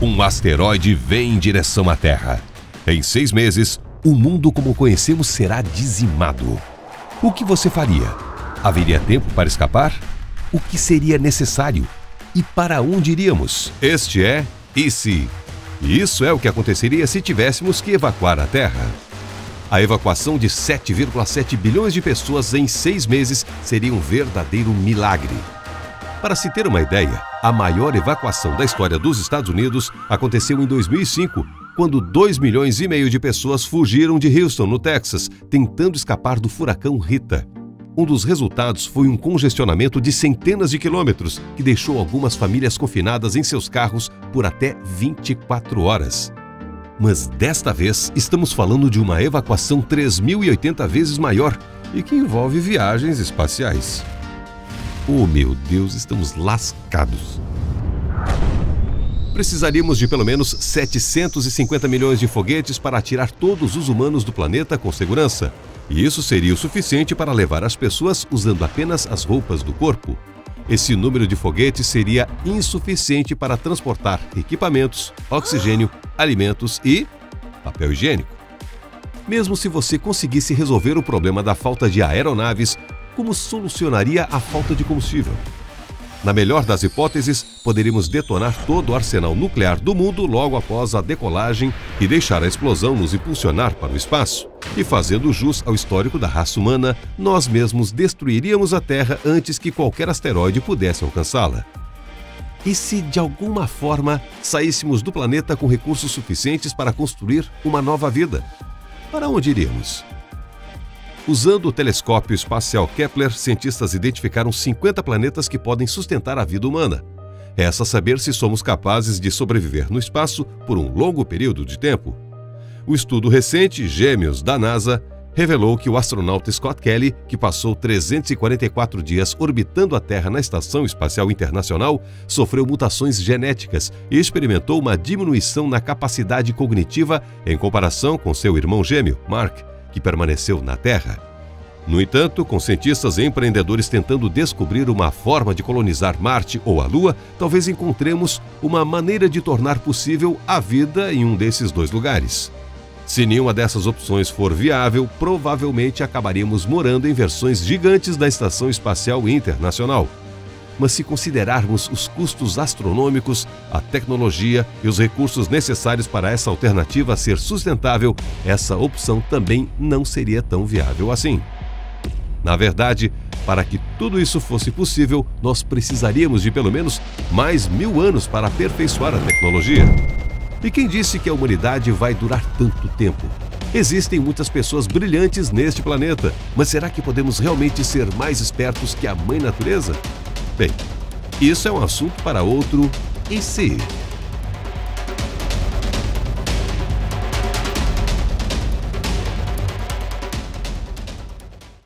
Um asteroide vem em direção à Terra. Em seis meses, o mundo como conhecemos será dizimado. O que você faria? Haveria tempo para escapar? O que seria necessário? E para onde iríamos? Este é E se? Isso é o que aconteceria se tivéssemos que evacuar a Terra. A evacuação de 7,7 bilhões de pessoas em seis meses seria um verdadeiro milagre. Para se ter uma ideia, a maior evacuação da história dos Estados Unidos aconteceu em 2005, quando 2 milhões e meio de pessoas fugiram de Houston, no Texas, tentando escapar do furacão Rita. Um dos resultados foi um congestionamento de centenas de quilômetros, que deixou algumas famílias confinadas em seus carros por até 24 horas. Mas desta vez estamos falando de uma evacuação 3.080 vezes maior e que envolve viagens espaciais. Oh meu Deus, estamos lascados. Precisaríamos de pelo menos 750 milhões de foguetes para atirar todos os humanos do planeta com segurança. E isso seria o suficiente para levar as pessoas usando apenas as roupas do corpo. Esse número de foguetes seria insuficiente para transportar equipamentos, oxigênio, alimentos e papel higiênico. Mesmo se você conseguisse resolver o problema da falta de aeronaves, como solucionaria a falta de combustível? Na melhor das hipóteses, poderíamos detonar todo o arsenal nuclear do mundo logo após a decolagem e deixar a explosão nos impulsionar para o espaço. E fazendo jus ao histórico da raça humana, nós mesmos destruiríamos a Terra antes que qualquer asteroide pudesse alcançá-la. E se de alguma forma saíssemos do planeta com recursos suficientes para construir uma nova vida? Para onde iríamos? Usando o telescópio espacial Kepler, cientistas identificaram 50 planetas que podem sustentar a vida humana. Resta saber se somos capazes de sobreviver no espaço por um longo período de tempo. O estudo recente, Gêmeos, da NASA, revelou que o astronauta Scott Kelly, que passou 344 dias orbitando a Terra na Estação Espacial Internacional, sofreu mutações genéticas e experimentou uma diminuição na capacidade cognitiva em comparação com seu irmão gêmeo, Mark, que permaneceu na Terra. No entanto, com cientistas e empreendedores tentando descobrir uma forma de colonizar Marte ou a Lua, talvez encontremos uma maneira de tornar possível a vida em um desses dois lugares. Se nenhuma dessas opções for viável, provavelmente acabaremos morando em versões gigantes da Estação Espacial Internacional. Mas se considerarmos os custos astronômicos, a tecnologia e os recursos necessários para essa alternativa ser sustentável, essa opção também não seria tão viável assim. Na verdade, para que tudo isso fosse possível, nós precisaríamos de pelo menos mais mil anos para aperfeiçoar a tecnologia. E quem disse que a humanidade vai durar tanto tempo? Existem muitas pessoas brilhantes neste planeta, mas será que podemos realmente ser mais espertos que a Mãe Natureza? Bem, isso é um assunto para outro e se.